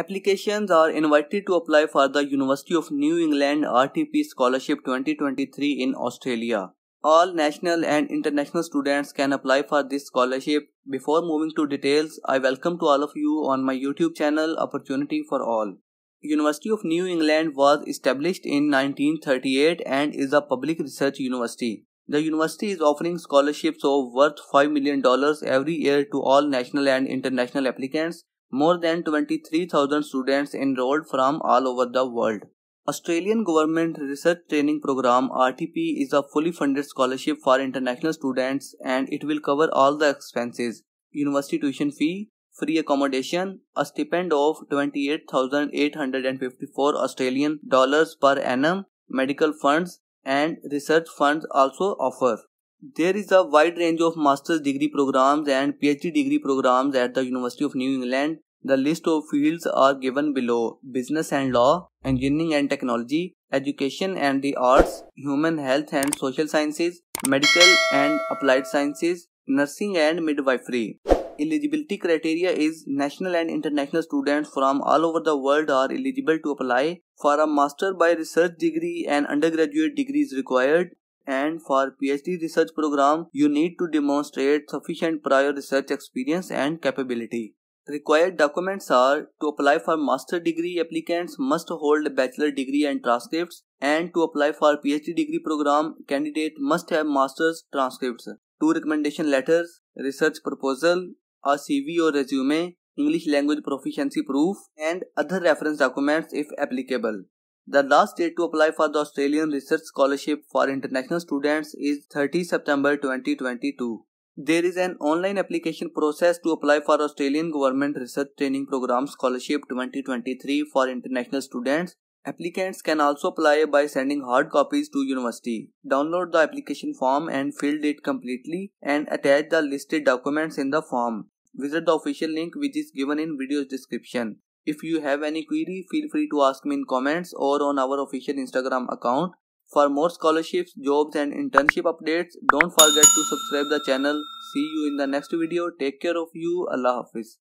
Applications are invited to apply for the University of New England RTP Scholarship 2023 in Australia. All national and international students can apply for this scholarship. Before moving to details, I welcome to all of you on my YouTube channel Opportunity for All. University of New England was established in 1938 and is a public research university. The university is offering scholarships of worth $5 million every year to all national and international applicants more than 23,000 students enrolled from all over the world. Australian Government Research Training Program RTP is a fully funded scholarship for international students and it will cover all the expenses. University tuition fee, free accommodation, a stipend of 28,854 Australian dollars per annum, medical funds and research funds also offer. There is a wide range of master's degree programs and PhD degree programs at the University of New England. The list of fields are given below business and law, engineering and technology, education and the arts, human health and social sciences, medical and applied sciences, nursing and midwifery. Eligibility criteria is national and international students from all over the world are eligible to apply. For a master by research degree and undergraduate degree is required and for PhD research program you need to demonstrate sufficient prior research experience and capability. Required documents are to apply for master degree applicants must hold a bachelor degree and transcripts and to apply for PhD degree program candidate must have master's transcripts. Two recommendation letters, research proposal, a CV or resume, English language proficiency proof and other reference documents if applicable. The last date to apply for the Australian Research Scholarship for international students is 30 September 2022. There is an online application process to apply for Australian Government Research Training Program Scholarship 2023 for international students. Applicants can also apply by sending hard copies to university. Download the application form and fill it completely and attach the listed documents in the form. Visit the official link which is given in video's description. If you have any query, feel free to ask me in comments or on our official Instagram account. For more scholarships, jobs and internship updates, don't forget to subscribe the channel. See you in the next video. Take care of you. Allah Hafiz.